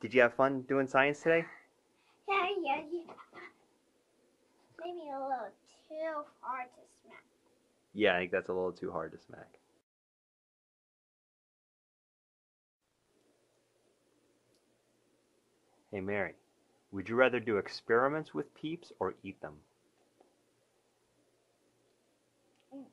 Did you have fun doing science today? Yeah, yeah, yeah. Maybe a little too hard to smack. Yeah, I think that's a little too hard to smack. Hey Mary, would you rather do experiments with peeps or eat them? Mm.